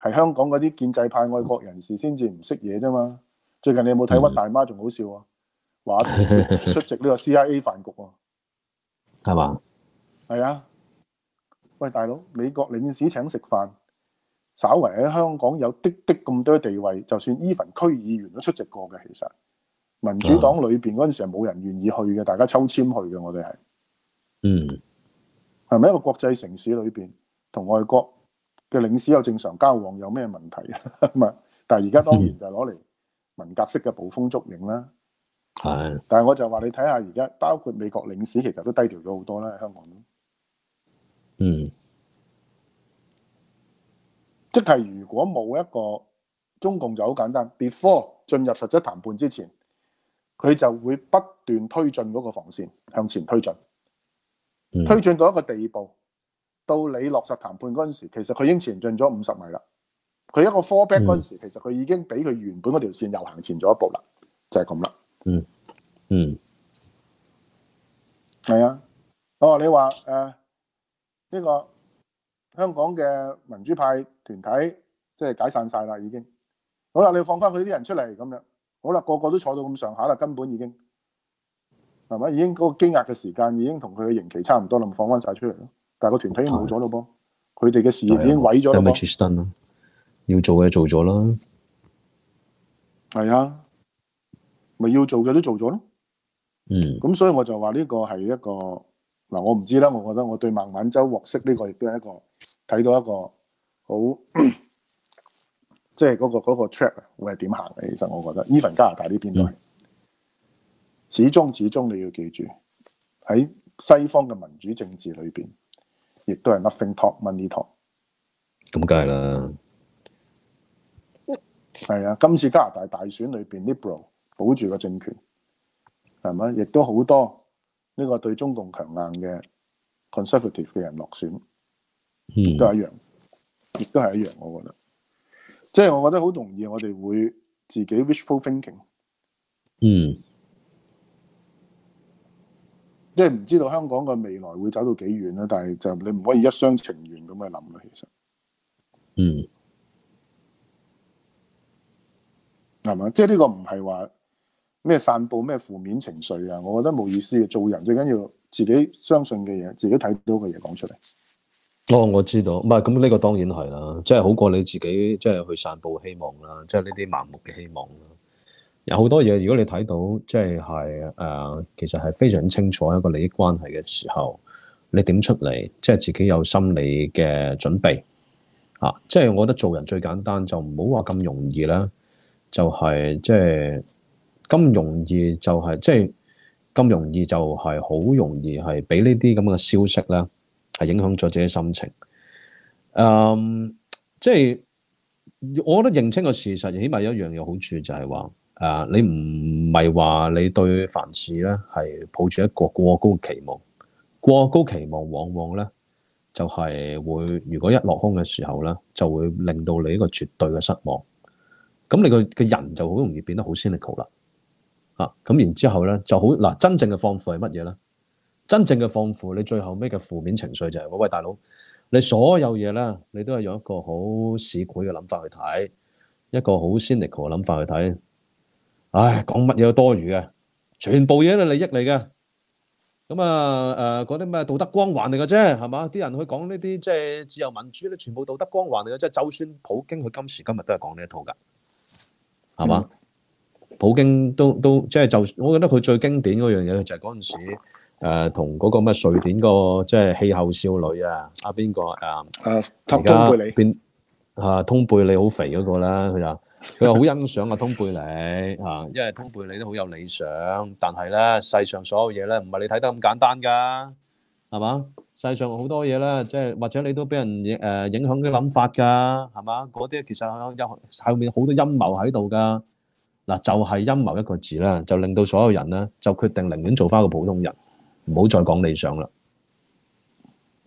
係香港嗰啲建制派愛國人士先至唔識嘢啫嘛。最近你有冇睇屈大媽仲好笑啊？話 出席呢個 CIA 飯局喎，係嘛？係啊。喂，大佬，美國領事請食飯，稍為喺香港有滴滴咁多地位，就算 even 區議員都出席過嘅。其實民主黨裏面嗰陣時係冇人願意去嘅，大家抽籤去嘅。我哋係，嗯，係咪一個國際城市裏面同外國嘅領事有正常交往有咩問題 啊？但係而家當然就攞嚟文革式嘅捕風捉影啦。係，但係我就話你睇下而家，包括美國領事其實都低調咗好多啦，喺香港。嗯，即係如果冇一個中共就好簡單，before 進入實質談判之前，佢就會不斷推進嗰個防線向前推進，嗯推進到一個地步，到你落實談判嗰陣時，其實佢已經前進咗五十米啦。佢一個 fallback 嗰陣時，其實佢已經比佢原本嗰條線又行前咗一步啦，就係咁啦。嗯嗯，係啊，哦，你話誒呢個香港嘅民主派團體即係解散晒啦，已經好啦，你放翻佢啲人出嚟咁樣，好啦，個個都坐到咁上下啦，根本已經係咪？已經嗰個羈押嘅時間已經同佢嘅刑期差唔多啦，咪放翻晒出嚟咯。但係個團體已經冇咗咯噃，佢哋嘅事業已經毀咗咯噃。damage done 啦，要做嘅做咗啦，係啊，咪要做嘅都做咗咯。嗯咁所以我就話呢個係一個嗱，我唔知啦。我覺得我對孟晚舟獲釋呢個亦都係一個睇到一個好，即係嗰個嗰個 track 啊，會係點行嘅？其實我覺得，even 加拿大呢邊都係，始終始終你要記住喺西方嘅民主政治裏邊，亦都係 nothing talk money talk。咁梗係啦，係啊，今次加拿大大選裏邊，Liberal 保住個政權，係咪？亦都好多呢個對中共強硬嘅 conservative 嘅人落選，嗯都係一樣，亦都係一樣。我覺得，即係我覺得好容易，我哋會自己 wishful thinking，嗯即係唔知道香港嘅未來會走到幾遠啦。但係就你唔可以一廂情願咁去諗啦。其實嗯係嘛？即係呢個唔係話咩散佈咩負面情緒啊，我覺得冇意思嘅。做人最緊要自己相信嘅嘢，自己睇到嘅嘢講出嚟。哦，我知道，唔係咁呢個當然係啦，即係好過你自己即係去散佈希望啦，即係呢啲盲目嘅希望啦。有好多嘢，如果你睇到即系，诶，其实系非常清楚一个利益关系嘅时候，你点出嚟，即系自己有心理嘅准备啊！即系我觉得做人最简单，就唔好话咁容易啦，就系即系咁容易就系即系咁容易就系好容易系俾呢啲咁嘅消息咧。系影响咗自己心情。誒、即系我觉得认清个事实，起码有一样嘢好处就系话，啊、你唔係話你對凡事咧係抱住一個過高期望，過高期望往往咧就係、會，如果一落空嘅時候咧，就會令到你一個絕對嘅失望。咁你個嘅人就好容易變得好 cynical 啦。啊，咁然之後咧就好嗱，真正嘅放負係乜嘢咧？真正嘅放負，你最後尾嘅負面情緒就係、喂大佬，你所有嘢咧，你都係用一個好市侩嘅諗法去睇，一個好 cynical 嘅諗法去睇。唉，講乜嘢都多餘嘅，全部嘢都係利益嚟嘅。咁啊誒，嗰啲咩道德光環嚟嘅啫，係嘛？啲人去講呢啲即係自由民主咧，全部道德光環嚟嘅啫。就算普京佢今時今日都係講呢一套㗎，係嘛？普京都都即係就，我覺得佢最經典嗰樣嘢就係嗰陣時。誒同嗰個咩瑞典個即係氣候少女啊，阿邊個誒？啊，而通家貝利邊啊？通貝利好肥嗰個啦，佢就佢又好欣賞啊通貝利啊，因為通貝利都好有理想，但係咧世上所有嘢咧唔係你睇得咁簡單㗎，係嘛？世上好多嘢咧，即係或者你都俾人影誒影響啲諗法㗎，係嘛？嗰啲其實有後面好多陰謀喺度㗎。嗱，就係陰謀一個字啦，就令到所有人咧就決定寧願做翻個普通人。唔好再講理想啦。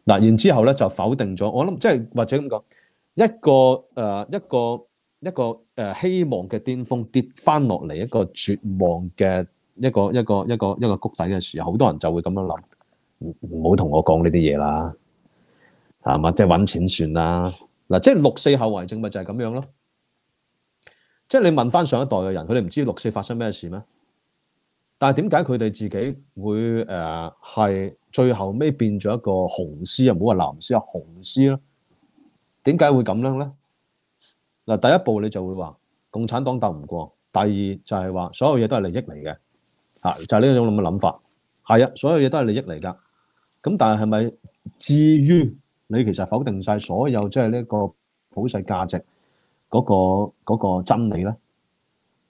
嗱，然之後咧就否定咗。我諗即係或者咁講，一個誒、呃、一個一個誒、呃、希望嘅巅峰跌翻落嚟一個絕望嘅一個一個一個一個谷底嘅時候，好多人就會咁樣諗，唔好同我講呢啲嘢啦，係嘛？即係揾錢算啦。嗱，即係六四後遺症咪就係咁樣咯。即係你問翻上一代嘅人，佢哋唔知六四發生咩事咩？但係點解佢哋自己會誒係、呃、最後尾變咗一個紅絲啊？唔好話藍絲啊，紅絲咯。點解會咁樣咧？嗱，第一步你就會話共產黨鬥唔過，第二就係話所有嘢都係利益嚟嘅，啊就係呢種咁嘅諗法。係啊，所有嘢都係利益嚟㗎。咁但係係咪至於你其實否定晒所有即係呢個普世價值嗰個嗰個真理咧？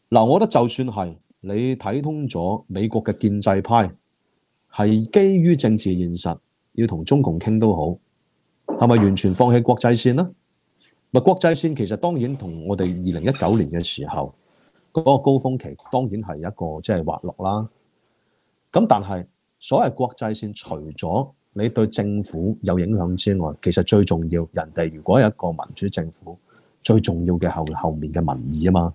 嗱，我覺得就算係你睇通咗美國嘅建制派係基於政治現實要同中共傾都好，係咪完全放棄國際線咧？咪國際線其實當然同我哋二零一九年嘅時候嗰個高峰期當然係一個即係滑落啦。咁但係所謂國際線，除咗你對政府有影響之外，其實最重要，人哋如果有一個民主政府，最重要嘅後後面嘅民意啊嘛。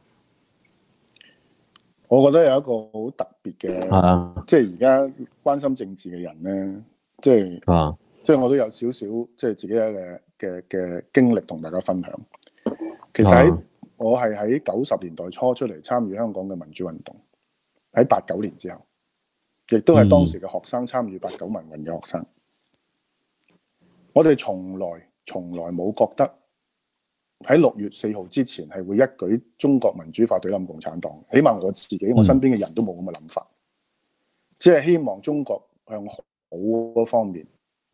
我覺得有一個好特別嘅，啊，即係而家關心政治嘅人咧，即係啊，即係我都有少少即係自己嘅嘅嘅經歷同大家分享。其實喺、啊。我係喺九十年代初出嚟參與香港嘅民主運動，喺八九年之後，亦都係當時嘅學生參與八九民運嘅學生。我哋從來從來冇覺得喺六月四號之前係會一舉中國民主化對冧共產黨，起碼我自己我身邊嘅人都冇咁嘅諗法，只係希望中國向好嗰方面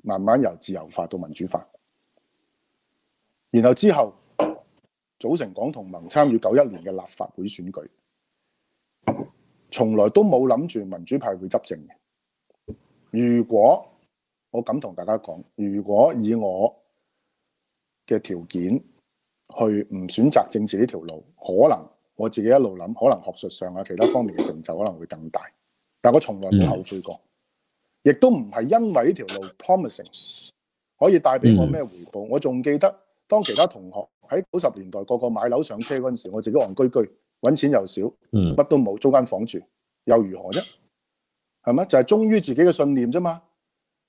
慢慢由自由化到民主化，然後之後組成港同盟，參與九一年嘅立法會選舉，從來都冇諗住民主派會執政嘅。如果我敢同大家講，如果以我嘅條件去唔選擇政治呢條路，可能我自己一路諗，可能學術上啊其他方面嘅成就可能會更大。但我從來冇後悔過，亦都唔係因為呢條路 promising 可以帶俾我咩回報。我仲記得當其他同學喺九十年代個個買樓上車嗰陣時，我自己戇居居，揾錢又少，嗯乜都冇，租間房住，又如何啫？係咪？就係忠於自己嘅信念啫嘛。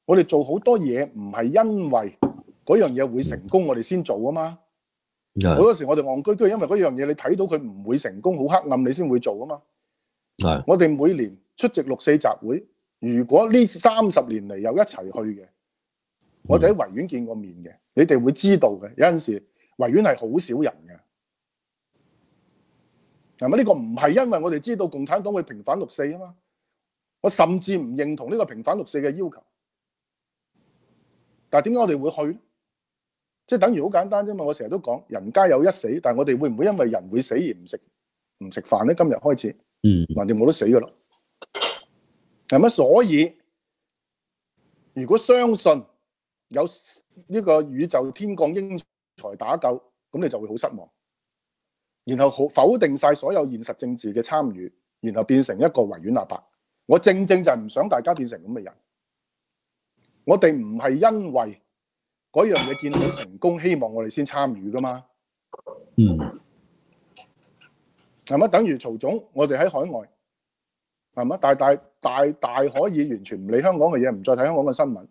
我哋做好多嘢唔係因為嗰樣嘢會成功，我哋先做啊嘛。好多時我哋戇居居，因為嗰樣嘢你睇到佢唔會成功，好黑暗，你先會做啊嘛。係我哋每年出席六四集會，如果呢三十年嚟又一齊去嘅，我哋喺維園見過面嘅，你哋會知道嘅。有陣時維園係好少人嘅，係咪？呢個唔係因為我哋知道共產黨會平反六四啊嘛。我甚至唔認同呢個平反六四嘅要求，但係點解我哋會去？即係等於好簡單啫嘛。我成日都講人皆有一死，但係我哋會唔會因為人會死而唔食唔食飯咧？今日開始，嗯橫掂我都死噶啦，係咪？所以如果相信有呢個宇宙天降英才打救，咁你就會好失望，然後好否定晒所有現實政治嘅參與，然後變成一個維園阿伯。我正正就係唔想大家變成咁嘅人。我哋唔係因為嗰樣嘢見到成功，希望我哋先參與噶嘛？嗯係咪？等於曹總，我哋喺海外係咪？大大大大可以完全唔理香港嘅嘢，唔再睇香港嘅新聞，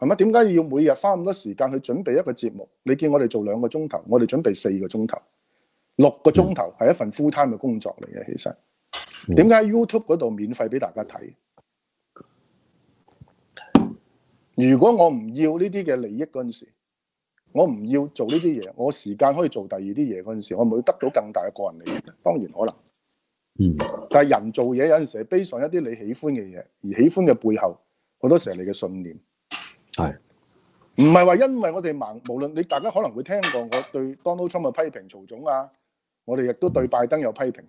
係咪？點解要每日花咁多時間去準備一個節目？你見我哋做兩個鐘頭，我哋準備四個鐘頭，六個鐘頭係一份 full time 嘅工作嚟嘅。其實點解喺 YouTube 嗰度免費俾大家睇？如果我唔要呢啲嘅利益嗰陣時，我唔要做呢啲嘢，我時間可以做第二啲嘢嗰陣時，我咪會得到更大嘅個人利益？當然可能。嗯但係人做嘢有陣時係 base 上一啲你喜歡嘅嘢，而喜歡嘅背後好多時係你嘅信念，係。唔係話因為我哋盲，無論你大家可能會聽過我對 Donald Trump 嘅批評，曹總啊，我哋亦都對拜登有批評，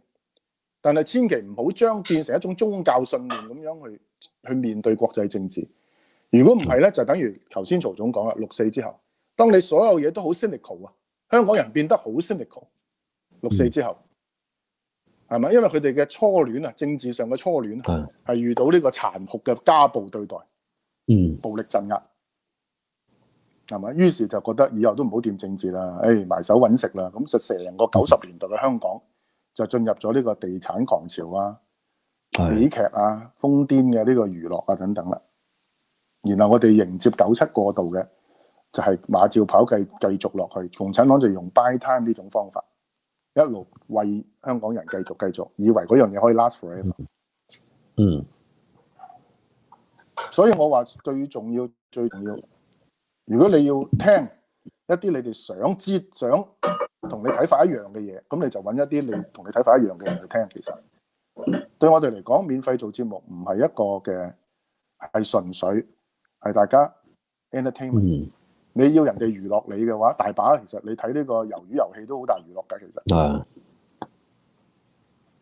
但係千祈唔好將變成一種宗教信念咁樣去去面對國際政治。如果唔係咧，就等於頭先曹總講啦，六四之後，當你所有嘢都好 cynical 啊，香港人變得好 cynical，六四之後。係咪？因為佢哋嘅初戀啊，政治上嘅初戀係。係遇到呢個殘酷嘅家暴對待、嗯。暴力鎮壓，係嘛？於是就覺得以後都唔好掂政治啦，誒、埋手揾食啦，咁就成個九十年代嘅香港就進入咗呢個地產狂潮啊、係喜劇啊、瘋癲嘅呢個娛樂啊等等啦。然後我哋迎接九七過渡嘅就係馬照跑繼繼續落去，共產黨就用 buy time 呢種方法，一路為香港人繼續繼續，以為嗰樣嘢可以 last forever。嗯所以我話最重要最重要，如果你要聽一啲你哋想知想同你睇法一樣嘅嘢，咁你就揾一啲你同你睇法一樣嘅人去聽。其實對我哋嚟講，免費做節目唔係一個嘅係純粹係大家 entertainment。嗯你要人哋娛樂你嘅話，大把。其實你睇呢個魷魚遊戲都好大娛樂㗎，其實係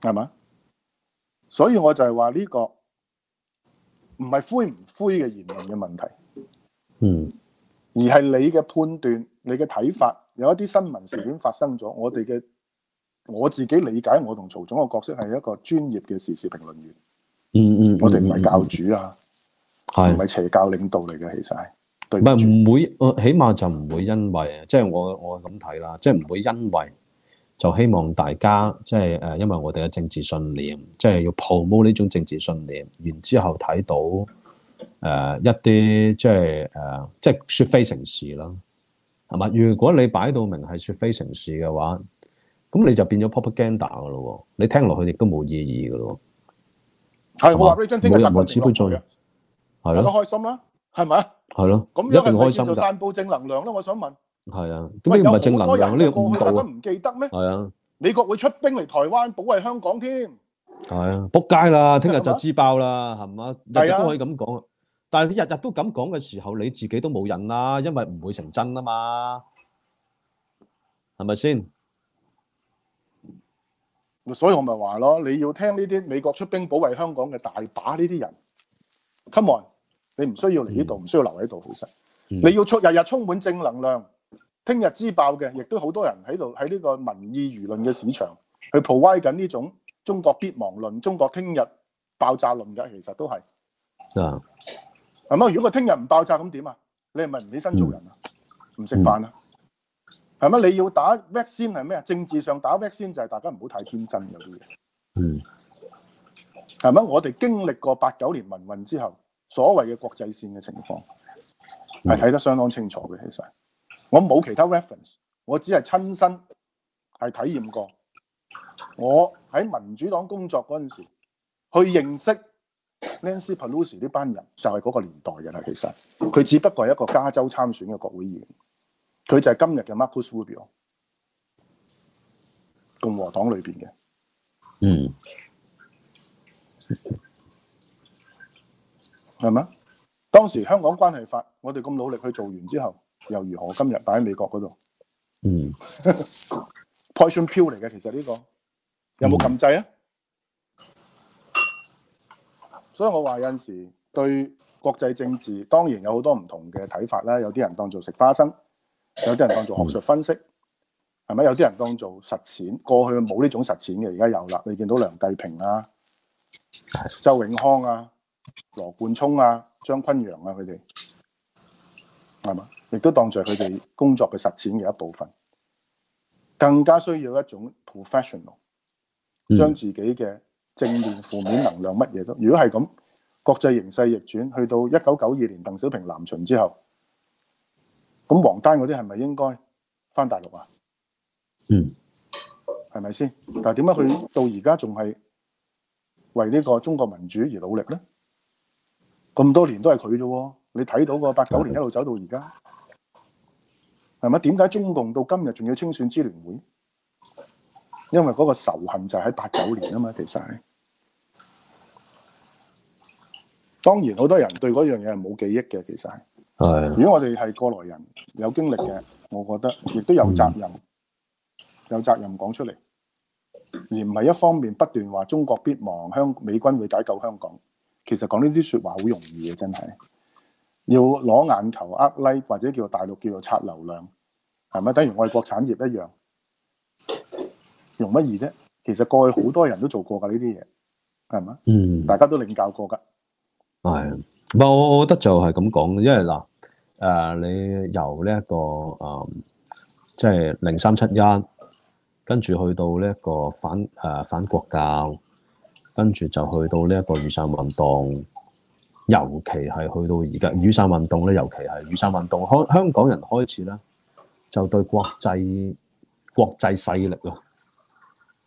係嘛？所以我就係話呢個唔係灰唔灰嘅言論嘅問題。嗯而係你嘅判斷、你嘅睇法，有一啲新聞事件發生咗，我哋嘅我自己理解，我同曹總嘅角色係一個專業嘅時事評論員，嗯嗯，我哋唔係教主啊，唔係係邪教領導嚟嘅，其實唔係唔會？我起碼就唔會因為即係我我咁睇啦，即係唔會因為就希望大家即係誒，因為我哋嘅政治信念，即係要 promote 呢種政治信念，然之後睇到誒、呃一啲即係誒即係説非成是啦，係嘛？如果你擺到明係説非城市嘅話，咁你就變咗 propaganda 噶咯喎，你聽落去亦都冇意義噶咯係我話係嘛俾你聽，聽日習每人民近平落指標進台啊，大家喎，係咯開心啦，係咪啊？係咯，咁一定樣係咪叫開心就，散佈正能量啦？我想問，係啊，點喂解唔係正能量？呢有個誤導啊，好多人過去大家唔記得咩？係啊。美國會出兵嚟台灣保衞香港添，係啊，仆街啦！聽日就知爆啦，係嘛？日日都可以咁講啊。但係你日日都咁講嘅時候，你自己都冇癮啦，因為唔會成真啊嘛，係咪先？所以我咪話咯，你要聽呢啲美國出兵保卫香港嘅大把呢啲人，come on，你唔需要嚟呢度，唔需要留喺度。其實嗯你要出日日充滿正能量，聽日知爆嘅，亦都好多人喺度喺呢個民意輿論嘅市場去 provide 緊呢種中國必亡論、中國聽日爆炸論嘅，其實都係啊，係咪？如果佢聽日唔爆炸咁點啊？你係咪唔起身做人啊？唔食飯啊？係咪？你要打 vaccine 係咩啊？政治上打 vaccine 就係大家唔好太天真有啲嘢。嗯係咪？我哋經歷過八九年民運之後，所謂嘅國際線嘅情況係睇得相當清楚嘅。其實我冇其他 reference，我只係親身係體驗過。我喺民主黨工作嗰陣時，去認識 Nancy Pelosi 呢班人，就係嗰個年代嘅啦。其實佢只不過係一個加州參選嘅國會議員，佢就係今日嘅 Marcus Rubio，共和黨裏邊嘅。嗯係咪？當時香港關係法，我哋咁努力去做完之後，又如何？今日擺喺美國嗰度嗯 poison pill 嚟嘅，其實呢、個有冇禁制啊？所以我話有陣時對國際政治當然有好多唔同嘅睇法啦。有啲人當做食花生，有啲人當做學術分析，係咪？有啲人當做實踐。過去冇呢種實踐嘅，而家有啦。你見到梁繼平啊、周永康啊、羅冠聰啊、張坤陽啊，佢哋係嘛？亦都當作佢哋工作嘅實踐嘅一部分。更加需要一種 professional，嗯將自己嘅正面、負面能量乜嘢都。如果係咁，國際形勢逆轉，去到一九九二年鄧小平南巡之後，咁黃丹嗰啲係咪應該翻大陸啊？嗯係咪先？但係點解佢到而家仲係為呢個中國民主而努力咧？咁多年都係佢啫喎，你睇到個八九年一路走到而家，係咪？點解中共到今日仲要清算支聯會？因為嗰個仇恨就係喺八九年啊嘛，其實係。當然好多人對嗰樣嘢係冇記憶嘅，其實如果我哋係過來人，有經歷嘅，我覺得亦都有責任，有責任講出嚟，而唔係一方面不斷話中國必亡，香美軍會解救香港。其實講呢啲説話好容易嘅，真係要攞眼球呃 like 或者叫大陸叫做刷流量，係咪？等於外國產業一樣，容乜易啫？其實過去好多人都做過㗎呢啲嘢，係咪？嗯大家都領教過㗎。係，唔係我我覺得就係咁講，因為嗱誒、你由呢、一個誒、即係零三七一，跟住去到呢一個反誒、反國教，跟住就去到呢一個雨傘運動，尤其係去到而家雨傘運動咧，尤其係雨傘運動，香香港人開始咧就對國際國際勢力啊，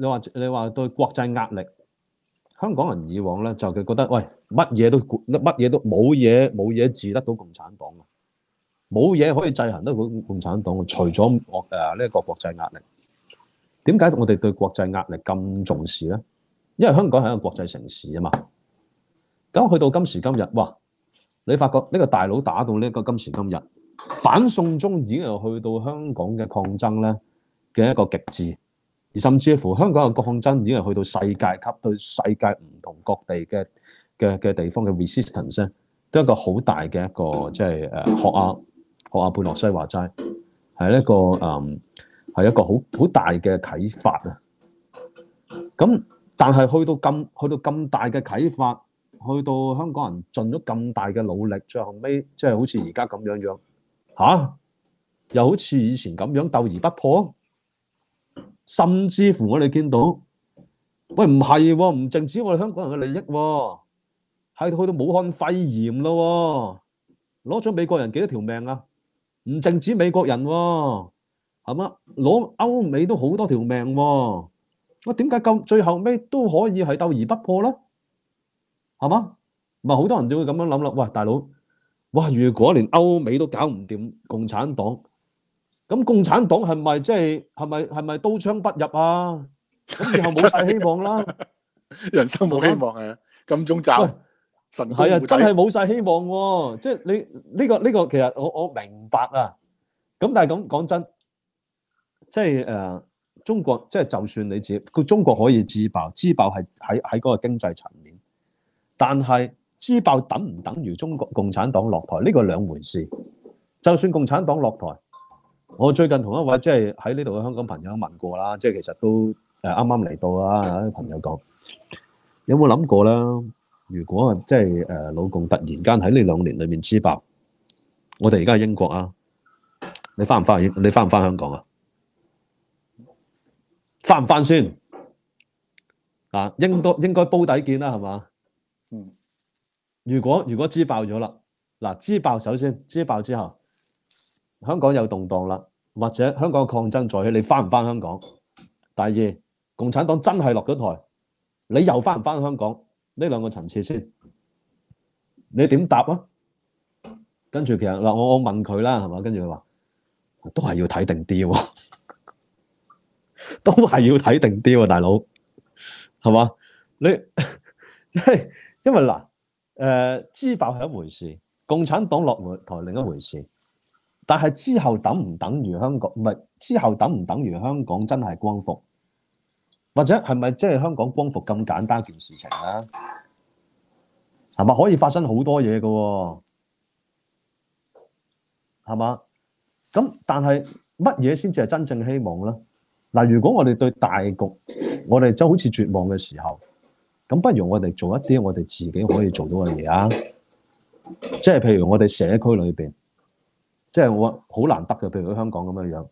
你話你話對國際壓力？香港人以往咧就佢覺得，喂，乜嘢都乜嘢都冇嘢冇嘢治得到共產黨啊，冇嘢可以制衡得到共產黨，除咗我誒呢一個國際壓力。點解我哋對國際壓力咁重視咧？因為香港係一個國際城市啊嘛。咁去到今時今日，哇！你發覺呢個大佬打到呢個今時今日，反送中已經又去到香港嘅抗爭咧嘅一個極致。而甚至乎香港嘅抗爭已經係去到世界級，對世界唔同各地嘅嘅嘅地方嘅 resistance 咧，都係一個好大嘅一個即係誒學阿學阿貝洛西話齋，係一個誒係一個好好大嘅啟發啊！咁但係去到咁去到咁大嘅啟發，去到香港人盡咗咁大嘅努力，最後尾即係好似而家咁樣樣吓，又好似以前咁樣鬥而不破。甚至乎我哋見到，喂唔係喎，唔淨止我哋香港人嘅利益喎，係去到武漢肺炎咯，攞咗美國人幾多條命啊？唔淨止美國人喎，係嘛？攞歐美都好多條命喎。喂，點解咁最後尾都可以係鬥而不破咧？係嘛？咪好多人就會咁樣諗啦。喂，大佬，哇！如果連歐美都搞唔掂共產黨，咁共產黨係咪即係係咪係咪刀槍不入啊？咁以後冇晒希望啦，人生冇希望係啊！金鐘罩神係啊，真係冇晒希望喎！即係你呢個呢個其實我我明白啊。咁但係咁講真，即係誒中國即係就算你自己，佢中國可以自爆，自爆係喺喺嗰個經濟層面，但係自爆等唔等於中國共產黨落台呢個兩回事。就算共產黨落台。我最近同一位即係喺呢度嘅香港朋友問過啦，即係其實都誒啱啱嚟到啦，啲朋友講有冇諗過啦？如果即係誒老共突然間喺呢兩年裏面支爆，我哋而家喺英國啊，你翻唔翻？你翻唔翻香港啊？翻唔翻先？啊，應該應該煲底見啦，係嘛？嗯。如果如果支爆咗啦，嗱支爆首先支爆之後。香港有動盪啦，或者香港抗爭再起，你翻唔翻香港？第二，共產黨真係落咗台，你又翻唔翻香港？呢兩個層次先，你點答啊？跟住其實嗱，我我問佢啦，係嘛？跟住佢話都係要睇定啲喎，都係要睇定啲喎，大佬係嘛？你 即係因為嗱，誒，支爆係一回事，共產黨落台另一回事。但係之後等唔等於香港？唔係之後等唔等於香港真係光復？或者係咪即係香港光復咁簡單一件事情咧？係咪可以發生好多嘢嘅？係嘛？咁但係乜嘢先至係真正希望咧？嗱，如果我哋對大局，我哋就好似絕望嘅時候，咁不如我哋做一啲我哋自己可以做到嘅嘢啊！即係譬如我哋社區裏邊。即係我好難得嘅，譬如喺香港咁樣樣，